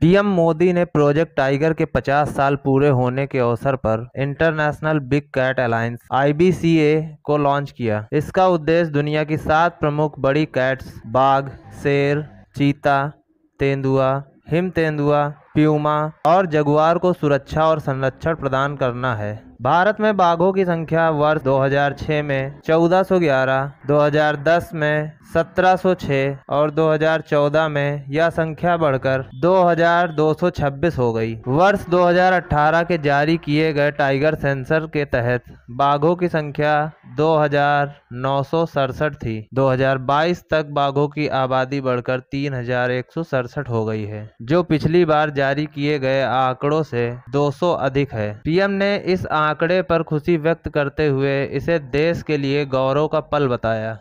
PM Modi ने project tiger के 50 साल पूरे होने के अवसर पर international big cat alliance, IBCA, को लॉन्च किया। इसका उद्देश्य दुनिया की सात प्रमुख बड़ी कैट्स, बाघ, शेर, चीता, तेंदुआ, हिम तेंदुआ प्यूमा और जगुआर को सुरक्षा और संरक्षण प्रदान करना है। भारत में बाघों की संख्या वर्ष 2006 में 1411, 2010 में 1706 और 2014 में यह संख्या बढ़कर 2226 हो गई। वर्ष 2018 के जारी किए गए टाइगर सेंसर के तहत बाघों की संख्या दो हज़ार नौ सौ सड़सठ थी। 2022 तक बाघों की आबादी बढ़कर तीन हज़ार एक सौ सड़सठ हो गई है, जो पिछली बार जारी किए गए आंकड़ों से 200 अधिक है। पीएम ने इस आंकड़े पर खुशी व्यक्त करते हुए इसे देश के लिए गौरव का पल बताया।